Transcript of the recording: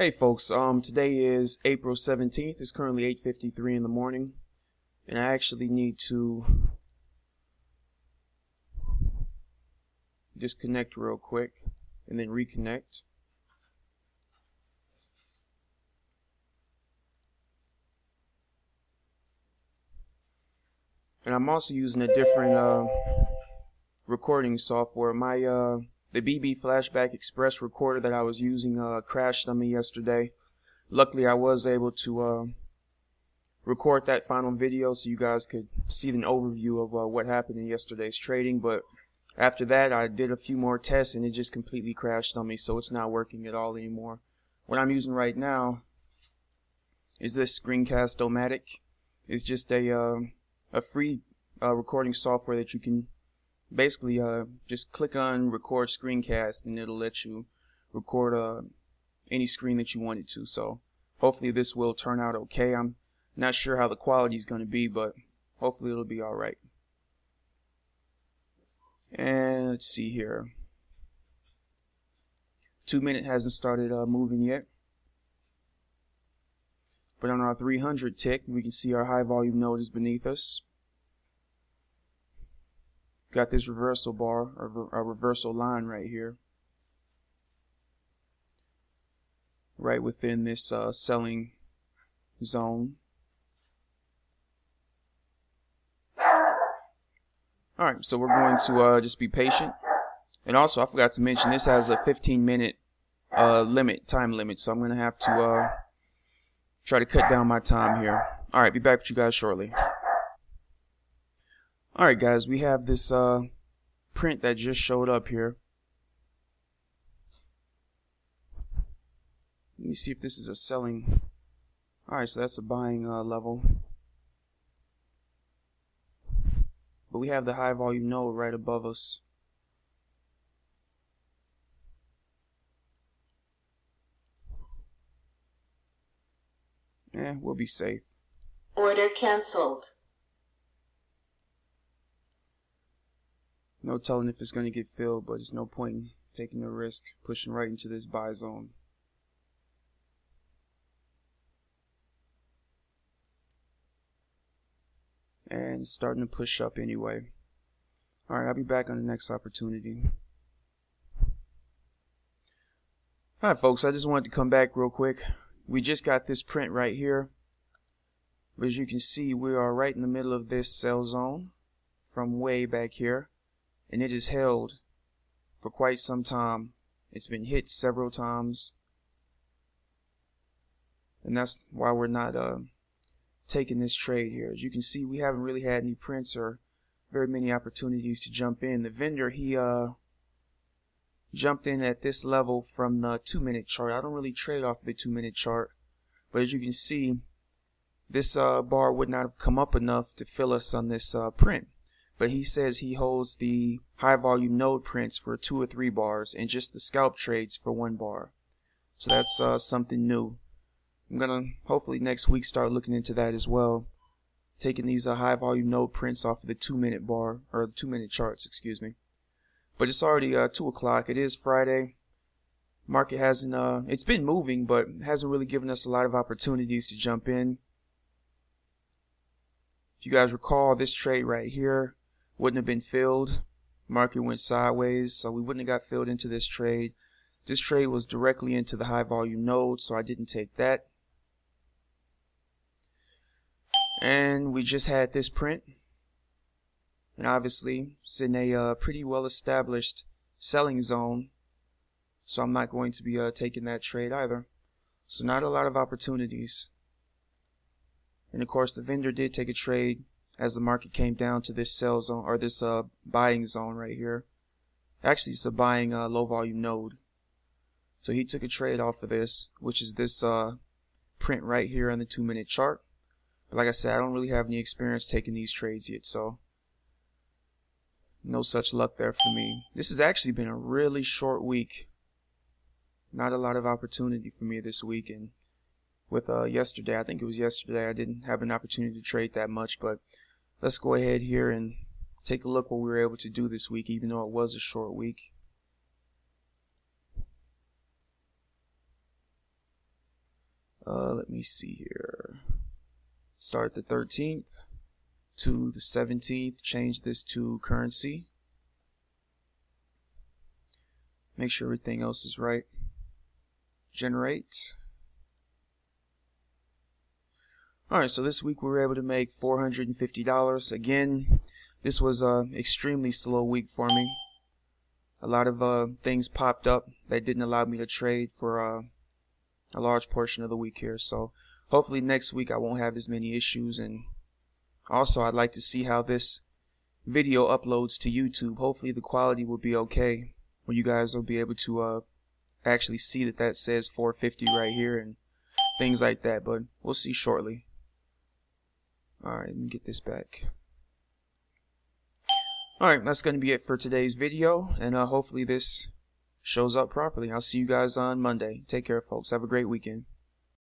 Hey folks, um, today is April 17th. It's currently 8.53 in the morning. And I actually need to disconnect real quick and then reconnect. And I'm also using a different uh, recording software. My uh, the BB Flashback Express recorder that I was using uh, crashed on me yesterday. Luckily, I was able to uh, record that final video so you guys could see an overview of uh, what happened in yesterday's trading. But after that, I did a few more tests and it just completely crashed on me, so it's not working at all anymore. What I'm using right now is this Screencast-O-Matic. It's just a uh, a free uh, recording software that you can basically uh, just click on record screencast and it'll let you record uh, any screen that you wanted to. So hopefully this will turn out okay. I'm not sure how the quality is going to be, but hopefully it'll be all right. And let's see here. Two minute hasn't started uh, moving yet. But on our 300 tick, we can see our high volume node is beneath us. Got this reversal bar, or a reversal line right here. Right within this uh, selling zone. Alright, so we're going to uh, just be patient. And also, I forgot to mention, this has a 15 minute uh, limit, time limit. So I'm to have to uh, try to cut down my time here. Alright, be back with you guys shortly. Alright guys, we have this uh, print that just showed up here. Let me see if this is a selling. Alright, so that's a buying uh, level. But we have the high volume node right above us. Yeah, we'll be safe. Order cancelled. No telling if it's going to get filled, but there's no point in taking the risk, pushing right into this buy zone. And it's starting to push up anyway. Alright, I'll be back on the next opportunity. Alright folks, I just wanted to come back real quick. We just got this print right here. But as you can see, we are right in the middle of this sell zone from way back here. And it is held for quite some time. It's been hit several times. And that's why we're not uh, taking this trade here. As you can see, we haven't really had any prints or very many opportunities to jump in. The vendor, he uh, jumped in at this level from the two minute chart. I don't really trade off the two minute chart, but as you can see, this uh, bar would not have come up enough to fill us on this uh, print. But he says he holds the high volume node prints for two or three bars and just the scalp trades for one bar. So that's uh, something new. I'm gonna hopefully next week start looking into that as well. Taking these uh, high volume node prints off of the two minute bar or the two minute charts, excuse me. But it's already uh, two o'clock. It is Friday. Market hasn't uh, it's been moving, but hasn't really given us a lot of opportunities to jump in. If you guys recall, this trade right here wouldn't have been filled. Market went sideways, so we wouldn't have got filled into this trade. This trade was directly into the high volume node, so I didn't take that. And we just had this print. And obviously, it's in a uh, pretty well established selling zone. So I'm not going to be uh, taking that trade either. So not a lot of opportunities. And of course, the vendor did take a trade as the market came down to this sell zone or this uh, buying zone right here. Actually, it's a buying uh, low volume node. So he took a trade off of this, which is this uh, print right here on the two minute chart. But like I said, I don't really have any experience taking these trades yet, so no such luck there for me. This has actually been a really short week. Not a lot of opportunity for me this week, and with uh, yesterday, I think it was yesterday, I didn't have an opportunity to trade that much, but let's go ahead here and take a look what we were able to do this week, even though it was a short week. Uh, let me see here. Start the 13th to the 17th. Change this to currency. Make sure everything else is right. Generate. Alright, so this week we were able to make $450. Again, this was a extremely slow week for me. A lot of uh, things popped up that didn't allow me to trade for uh, a large portion of the week here. So hopefully next week I won't have as many issues. And also I'd like to see how this video uploads to YouTube. Hopefully the quality will be okay. Where you guys will be able to uh, actually see that that says 450 right here and things like that. But we'll see shortly. Alright, let me get this back. Alright, that's going to be it for today's video, and uh, hopefully this shows up properly. I'll see you guys on Monday. Take care, folks. Have a great weekend.